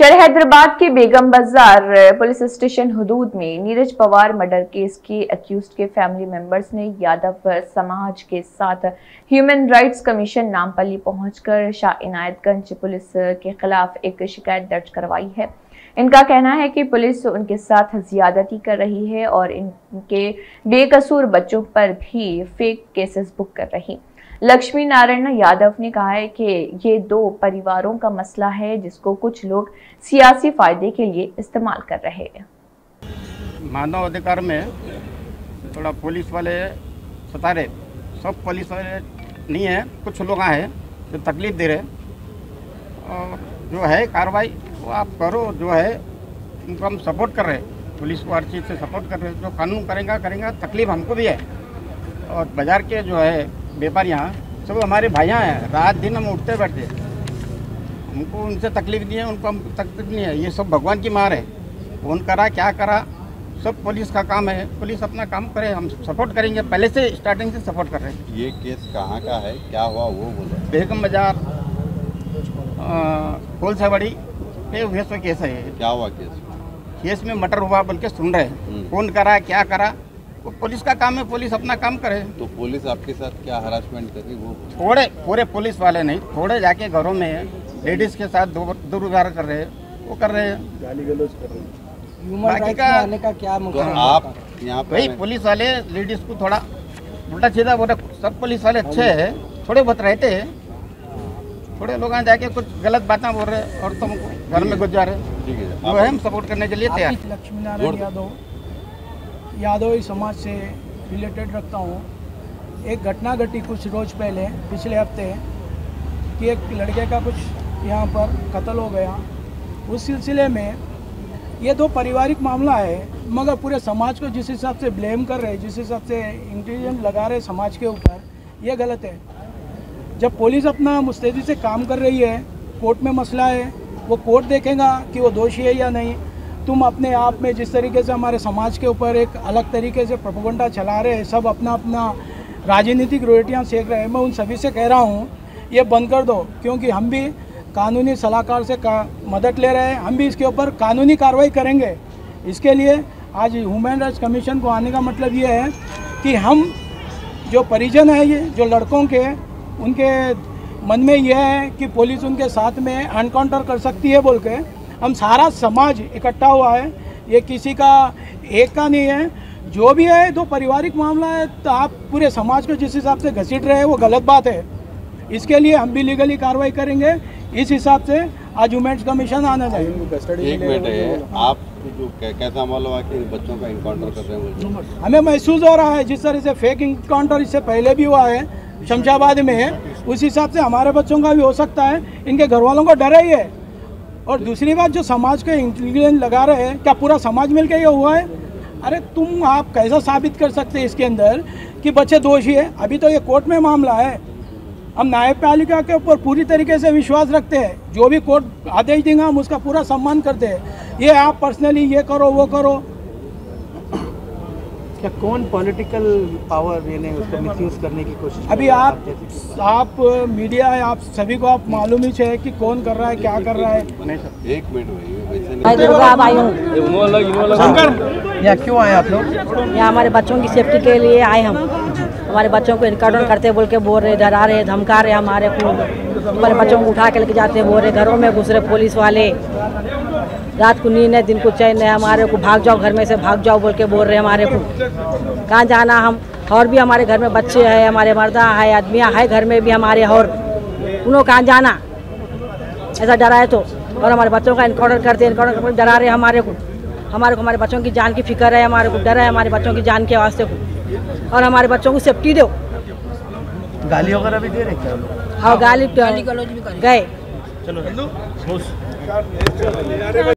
शहर हैदराबाद के बेगम बाज़ार, पुलिस स्टेशन हदूद में नीरज पवार मर्डर केस के अक्यूज के फैमिली मेंबर्स ने यादव समाज के साथ ह्यूमन राइट्स कमीशन नामपल्ली पहुंचकर शाह इनायतगंज पुलिस के खिलाफ एक शिकायत दर्ज करवाई है। इनका कहना है कि पुलिस उनके साथ ज्यादती कर रही है और इनके बेकसूर बच्चों पर भी फेक केसेस बुक कर रही। लक्ष्मी नारायण यादव ने कहा है कि ये दो परिवारों का मसला है जिसको कुछ लोग सियासी फ़ायदे के लिए इस्तेमाल कर रहे हैं। मानव अधिकार में थोड़ा पुलिस वाले सता रहे सब पुलिस वाले नहीं है, कुछ लोग हैं जो तकलीफ़ दे रहे और जो है कार्रवाई, वो आप करो, जो है उनको हम सपोर्ट कर रहे हैं। पुलिस को हर चीज़ से सपोर्ट कर रहे हैं। जो कानून करेगा करेगा, तकलीफ़ हमको भी है। और बाज़ार के जो है व्यापार यहाँ। सब हमारे भाइयाँ हैं। रात दिन हम उठते बैठते। हमको उनसे तकलीफ़ नहीं है उनको हम तकलीफ़ नहीं है। ये सब भगवान की मार है। कौन करा क्या करा? सब पुलिस का काम है। पुलिस अपना काम करे हम सपोर्ट करेंगे। पहले से स्टार्टिंग से सपोर्ट कर रहे हैं। ये केस कहाँ का है? क्या हुआ वो बोलो। बेगम बाज़ार कोलसावाड़ी वैसा केस है। क्या हुआ केस? केस में मटर हुआ बोल के सुन रहे हैं। हम्म। कौन करा क्या करा? वो पुलिस का काम है पुलिस अपना काम करे। तो पुलिस आपके साथ क्या हरासमेंट कर रही वो थोड़े पूरे पुलिस वाले नहीं थोड़े जाके घरों में लेडीज़ के साथ दुर्व्यवहार कर रहे हैं वो कर रहे हैं। ह्यूमन बाकी राइट्स का- में आने का क्या तो आप यहाँ भाई पे पुलिस वाले लेडीज़ को थोड़ा उल्टा सीधा बोले सब पुलिस वाले अच्छे हैं थोड़े बहुत रहते हैं। थोड़े लोग जाके कुछ गलत बातें बोल रहे हैं और तुम घर में जा रहे हैं। है। वो है हम सपोर्ट करने के लिए तैयार लक्ष्मी नारायण यादव यादव समाज से रिलेटेड रखता हूँ। एक घटना घटी कुछ रोज पहले, पिछले हफ़्ते, कि एक लड़के का कुछ यहाँ पर कत्ल हो गया। उस सिलसिले में ये दो पारिवारिक मामला है, मगर पूरे समाज को जिस हिसाब से ब्लेम कर रहे, जिस हिसाब से इंटेलिजेंट लगा रहे समाज के ऊपर, ये गलत है। जब पुलिस अपना मुस्तैदी से काम कर रही है कोर्ट में मसला है, वो कोर्ट देखेगा कि वो दोषी है या नहीं। तुम अपने आप में जिस तरीके से हमारे समाज के ऊपर एक अलग तरीके से प्रोपोगंडा चला रहे हैं, सब अपना अपना राजनीतिक रोटियाँ सेक रहे हैं, मैं उन सभी से कह रहा हूँ, ये बंद कर दो, क्योंकि हम भी कानूनी सलाहकार से का मदद ले रहे हैं, हम भी इसके ऊपर कानूनी कार्रवाई करेंगे। इसके लिए आज ह्यूमन राइट्स कमीशन को आने का मतलब ये है कि हम जो परिजन है ये, जो लड़कों के, उनके मन में यह है कि पुलिस उनके साथ में एनकाउंटर कर सकती है बोल के हम सारा समाज इकट्ठा हुआ है ये किसी का एक का नहीं है। जो भी है तो पारिवारिक मामला है तो आप पूरे समाज को जिस हिसाब से घसीट रहे हैं वो गलत बात है। इसके लिए हम भी लीगली कार्रवाई करेंगे। इस हिसाब से आज वुमेन्स कमीशन आना चाहिए एक मिनट है। आप जो कैसा मालूम है कि बच्चों का इनकाउंटर कर रहे हैं हमें महसूस हो रहा है जिस तरह से फेक इनकाउंटर इससे पहले भी हुआ है शमशाबाद में है उस हिसाब से हमारे बच्चों का भी हो सकता है। इनके घर वालों को डर ही है और दूसरी बात, जो समाज के इंटेलिजेंस लगा रहे हैं, क्या पूरा समाज मिलकर ये हुआ है? अरे, तुम आप कैसा साबित कर सकते इसके अंदर कि बच्चे दोषी है? अभी तो ये कोर्ट में मामला है। हम न्यायपालिका के ऊपर पूरी तरीके से विश्वास रखते हैं। जो भी कोर्ट आदेश देंगे, हम उसका पूरा सम्मान करते हैं। ये आप पर्सनली ये करो, वो करो। क्या कौन पॉलिटिकल पावर यानी उसको मिसयूज करने की कोशिश अभी आप आप मीडिया है आप सभी को आप मालूम ही है कि कौन कर रहा है क्या कर रहा है। एक मिनट भाई वैसे मैं नहीं। दुर्गा अब आई हूँ। या क्यों आए आप लोग? यहाँ हमारे बच्चों की सेफ्टी के लिए आए हम। हमारे बच्चों को इनकाउंटर करते बोल के बोल रहे डरा रहे धमका रहे हमारे को हमारे बच्चों को उठा के लेके जाते बोल रहे घरों में घुस रहे पुलिस वाले। रात को नींद है दिन को चैन है हमारे को भाग जाओ घर में से भाग जाओ बोल के बोल रहे हमारे को। कहाँ जाना हम? और भी हमारे घर में बच्चे हैं हमारे मर्दा है आदमियाँ है घर में भी हमारे और। उन्हों कहाँ जाना? ऐसा डरा है तो। और हमारे बच्चों का इनकाउंटर करते हैं इनकाउंटर करते डरा रहे हमारे को। हमारे को हमारे बच्चों की जान की फ़िक्र है हमारे को डर है हमारे बच्चों की जान के वास्ते को। और हमारे बच्चों को सेफ्टी दो। गाली वगैरह भी दे रहे क्या लोग? गाली गए। चलो